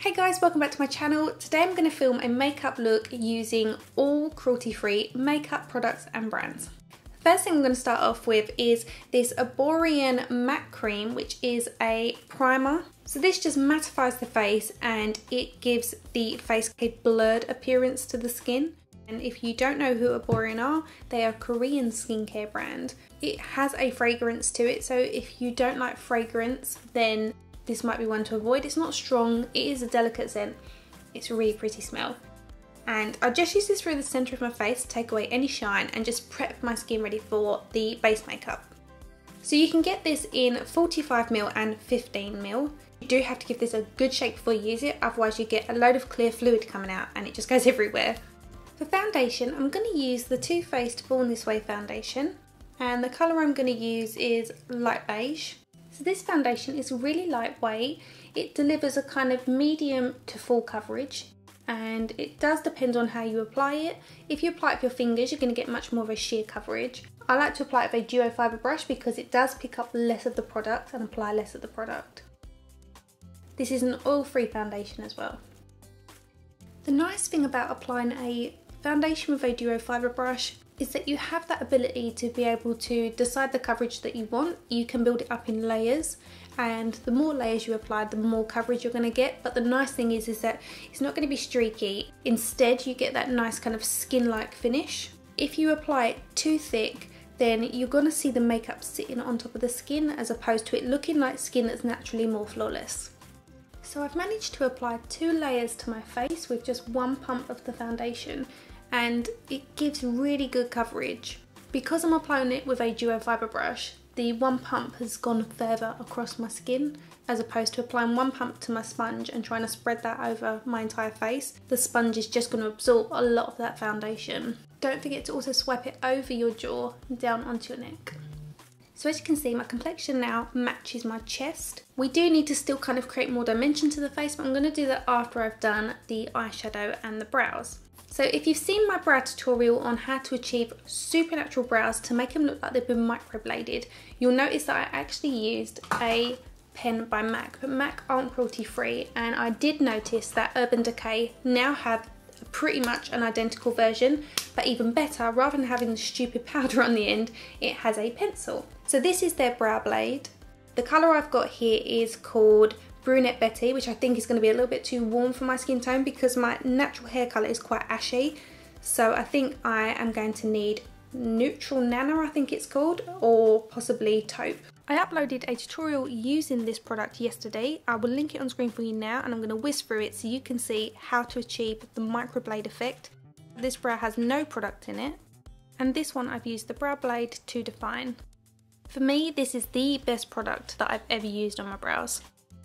Hey guys, welcome back to my channel. Today I'm going to film a makeup look using all cruelty-free makeup products and brands. First thing I'm going to start off with is this Erborian Matte Cream, which is a primer. So this just mattifies the face and it gives the face a blurred appearance to the skin. And if you don't know who Erborian are, they are a Korean skincare brand. It has a fragrance to it, so if you don't like fragrance, then this might be one to avoid. It's not strong, it is a delicate scent. It's a really pretty smell. And I just use this through the centre of my face to take away any shine and just prep my skin ready for the base makeup. So you can get this in 45ml and 15ml. You do have to give this a good shake before you use it, otherwise you get a load of clear fluid coming out and it just goes everywhere. For foundation, I'm going to use the Too Faced Born This Way foundation and the colour I'm going to use is light beige. So this foundation is really lightweight. It delivers a kind of medium to full coverage and it does depend on how you apply it. If you apply it with your fingers, you're going to get much more of a sheer coverage. I like to apply it with a duo fibre brush because it does pick up less of the product and apply less of the product. This is an oil-free foundation as well. The nice thing about applying a foundation with a duo fibre brush is that you have that ability to be able to decide the coverage that you want. You can build it up in layers and the more layers you apply the more coverage you're going to get. But the nice thing is is that it's not going to be streaky. Instead you get that nice kind of skin like finish. If you apply it too thick then you're going to see the makeup sitting on top of the skin as opposed to it looking like skin that's naturally more flawless. So I've managed to apply two layers to my face with just one pump of the foundation and it gives really good coverage. Because I'm applying it with a duo fibre brush, the one pump has gone further across my skin as opposed to applying one pump to my sponge and trying to spread that over my entire face. The sponge is just going to absorb a lot of that foundation. Don't forget to also swipe it over your jaw and down onto your neck. So as you can see, my complexion now matches my chest. We do need to still kind of create more dimension to the face, but I'm going to do that after I've done the eyeshadow and the brows. So if you've seen my brow tutorial on how to achieve supernatural brows to make them look like they've been microbladed, you'll notice that I actually used a pen by MAC, but MAC aren't cruelty free and I did notice that Urban Decay now have pretty much an identical version, but even better, rather than having the stupid powder on the end, it has a pencil. So this is their brow blade. The colour I've got here is called Brunette Betty, which I think is going to be a little bit too warm for my skin tone because my natural hair colour is quite ashy. So I think I am going to need Neutral Nana, I think it's called, or possibly Taupe. I uploaded a tutorial using this product yesterday. I will link it on screen for you now and I'm going to whisk through it so you can see how to achieve the microblade effect. This brow has no product in it. And this one I've used the brow blade to define. For me, this is the best product that I've ever used on my brows.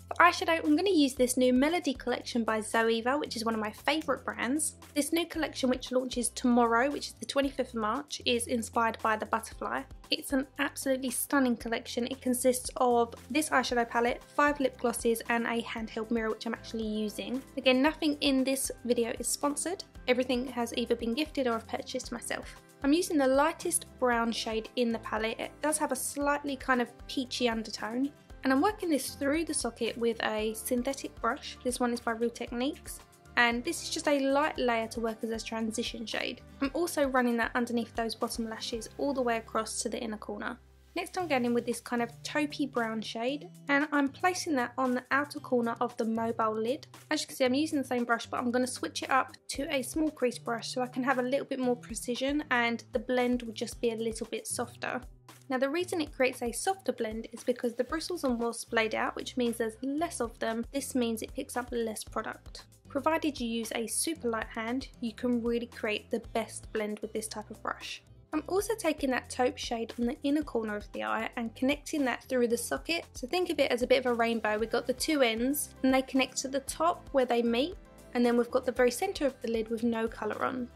For eyeshadow, I'm going to use this new Melody collection by Zoeva, which is one of my favourite brands. This new collection, which launches tomorrow, which is the 25th of March, is inspired by the butterfly. It's an absolutely stunning collection. It consists of this eyeshadow palette, five lip glosses, and a handheld mirror, which I'm actually using. Again, nothing in this video is sponsored. Everything has either been gifted or I've purchased myself. I'm using the lightest brown shade in the palette. It does have a slightly kind of peachy undertone and I'm working this through the socket with a synthetic brush. This one is by Real Techniques and this is just a light layer to work as a transition shade. I'm also running that underneath those bottom lashes all the way across to the inner corner. Next I'm going in with this kind of taupey brown shade and I'm placing that on the outer corner of the mobile lid. As you can see I'm using the same brush but I'm going to switch it up to a small crease brush so I can have a little bit more precision and the blend will just be a little bit softer. Now the reason it creates a softer blend is because the bristles are more splayed out which means there's less of them. This means it picks up less product. Provided you use a super light hand, you can really create the best blend with this type of brush. I'm also taking that taupe shade on the inner corner of the eye and connecting that through the socket. So think of it as a bit of a rainbow. We've got the two ends and they connect to the top where they meet and then we've got the very centre of the lid with no colour on.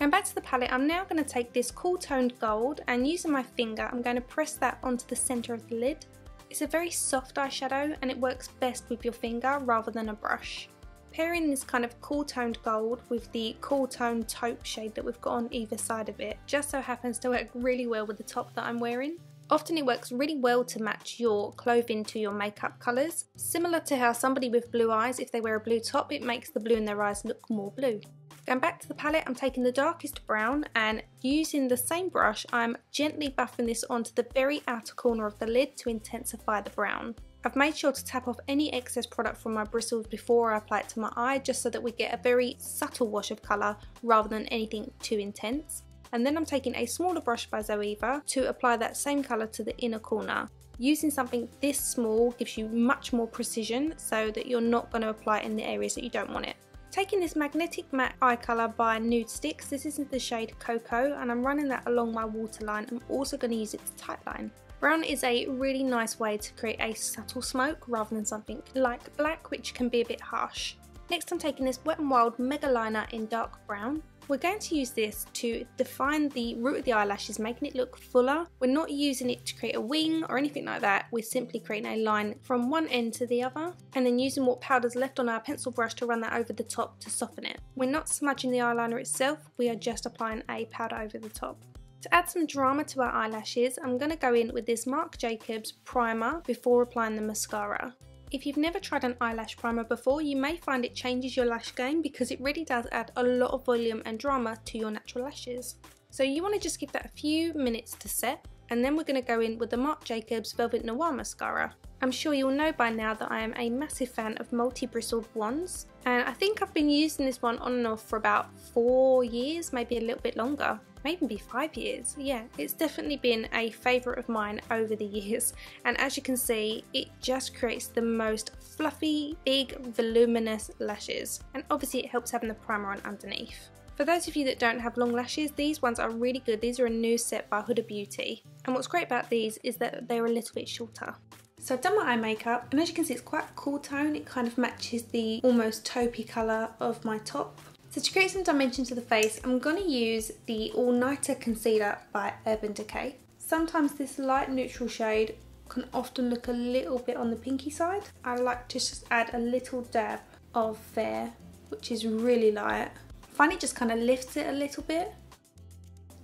Going back to the palette, I'm now going to take this cool toned gold and using my finger, I'm going to press that onto the centre of the lid. It's a very soft eyeshadow and it works best with your finger rather than a brush. Pairing this kind of cool toned gold with the cool toned taupe shade that we've got on either side of it just so happens to work really well with the top that I'm wearing. Often it works really well to match your clothing to your makeup colours. Similar to how somebody with blue eyes, if they wear a blue top, it makes the blue in their eyes look more blue. Going back to the palette, I'm taking the darkest brown and using the same brush, I'm gently buffing this onto the very outer corner of the lid to intensify the brown. I've made sure to tap off any excess product from my bristles before I apply it to my eye just so that we get a very subtle wash of colour rather than anything too intense. And then I'm taking a smaller brush by Zoeva to apply that same colour to the inner corner. Using something this small gives you much more precision so that you're not going to apply it in the areas that you don't want it. Taking this Magnetic Matte Eye Colour by Nudestix, this is in the shade Cocoa and I'm running that along my waterline. I'm also going to use it to tightline. Brown is a really nice way to create a subtle smoke rather than something like black which can be a bit harsh. Next I'm taking this Wet n Wild Mega Liner in dark brown. We're going to use this to define the root of the eyelashes, making it look fuller. We're not using it to create a wing or anything like that. We're simply creating a line from one end to the other and then using what powder's left on our pencil brush to run that over the top to soften it. We're not smudging the eyeliner itself, we are just applying a powder over the top. To add some drama to our eyelashes, I'm going to go in with this Marc Jacobs primer before applying the mascara. If you've never tried an eyelash primer before, you may find it changes your lash game because it really does add a lot of volume and drama to your natural lashes. So you want to just give that a few minutes to set and then we're going to go in with the Marc Jacobs Velvet Noir Mascara. I'm sure you'll know by now that I am a massive fan of multi-bristled wands and I think I've been using this one on and off for about four years, maybe a little bit longer maybe be five years. Yeah, it's definitely been a favourite of mine over the years. And as you can see, it just creates the most fluffy, big, voluminous lashes. And obviously it helps having the primer on underneath. For those of you that don't have long lashes, these ones are really good. These are a new set by Huda Beauty. And what's great about these is that they're a little bit shorter. So I've done my eye makeup and as you can see it's quite a cool tone. It kind of matches the almost taupey colour of my top. So to create some dimension to the face, I'm going to use the All Nighter Concealer by Urban Decay. Sometimes this light neutral shade can often look a little bit on the pinky side. I like to just add a little dab of fair, which is really light. I find it just kind of lifts it a little bit.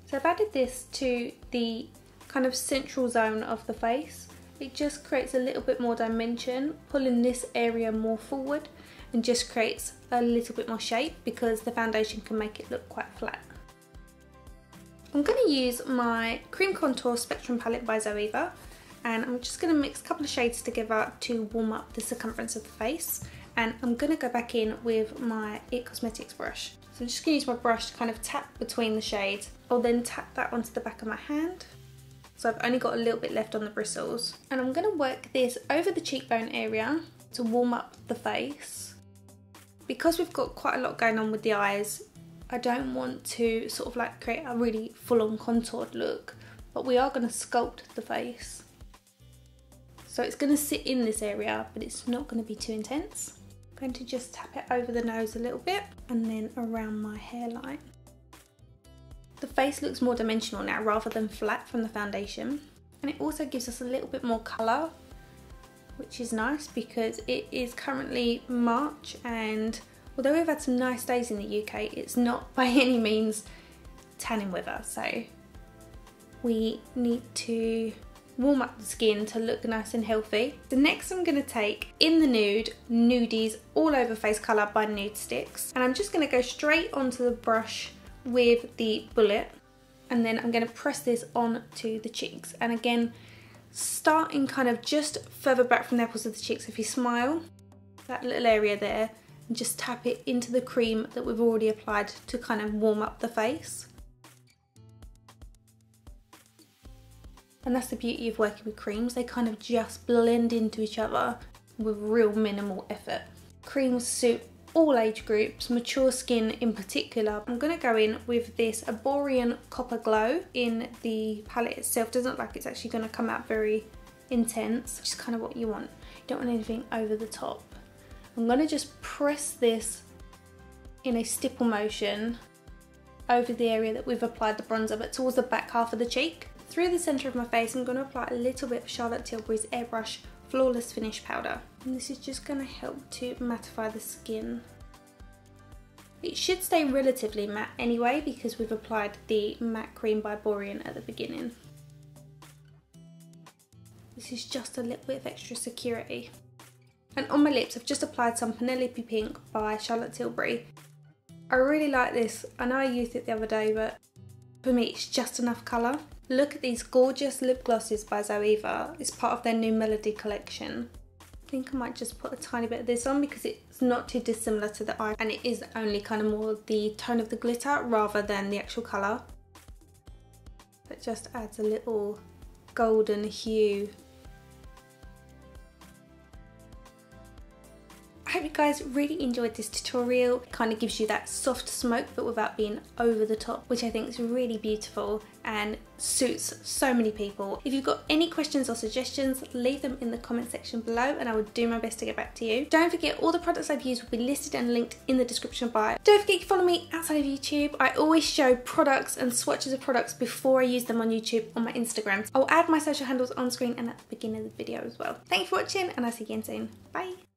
So I've added this to the kind of central zone of the face. It just creates a little bit more dimension, pulling this area more forward and just creates a little bit more shape because the foundation can make it look quite flat. I'm going to use my Cream Contour Spectrum palette by Zoeva and I'm just going to mix a couple of shades together to warm up the circumference of the face and I'm going to go back in with my IT Cosmetics brush. So I'm just going to use my brush to kind of tap between the shades. I'll then tap that onto the back of my hand. So I've only got a little bit left on the bristles. And I'm going to work this over the cheekbone area to warm up the face. Because we've got quite a lot going on with the eyes, I don't want to sort of like create a really full-on contoured look, but we are going to sculpt the face. So it's going to sit in this area, but it's not going to be too intense. I'm going to just tap it over the nose a little bit and then around my hairline. The face looks more dimensional now rather than flat from the foundation. And it also gives us a little bit more colour which is nice because it is currently March and although we've had some nice days in the UK, it's not by any means tanning weather. So we need to warm up the skin to look nice and healthy. The next I'm going to take In the Nude Nudies All Over Face Colour by Nudestix. And I'm just going to go straight onto the brush with the bullet. And then I'm going to press this onto the cheeks. And again, starting kind of just further back from the apples of the cheeks if you smile that little area there and just tap it into the cream that we've already applied to kind of warm up the face. And that's the beauty of working with creams. They kind of just blend into each other with real minimal effort. Creams suit all age groups, mature skin in particular. I'm to go in with this Erborian Copper Glow in the palette itself. Doesn't look like it's actually to come out very intense, which is kind of what you want. You don't want anything over the top. I'm to just press this in a stipple motion over the area that we've applied the bronzer, but towards the back half of the cheek. Through the centre of my face, I'm to apply a little bit of Charlotte Tilbury's Airbrush Flawless Finish Powder. And this is just going to help to mattify the skin. It should stay relatively matte anyway because we've applied the matte cream by Erborian at the beginning. This is just a little bit of extra security. And on my lips, I've just applied some Penelope Pink by Charlotte Tilbury. I really like this. I know I used it the other day, but for me, it's just enough colour. Look at these gorgeous lip glosses by Zoeva. It's part of their new Melody collection. I think I might just put a tiny bit of this on because it's not too dissimilar to the eye and it is only kind of more the tone of the glitter rather than the actual colour. It just adds a little golden hue you guys really enjoyed this tutorial. It kind of gives you that soft smoke but without being over the top, which I think is really beautiful and suits so many people. If you've got any questions or suggestions, leave them in the comment section below and I will do my best to get back to you. Don't forget all the products I've used will be listed and linked in the description below. Don't forget to follow me outside of YouTube. I always show products and swatches of products before I use them on YouTube on my Instagram. I'll add my social handles on screen and at the beginning of the video as well. Thank you for watching and I'll see you again soon. Bye!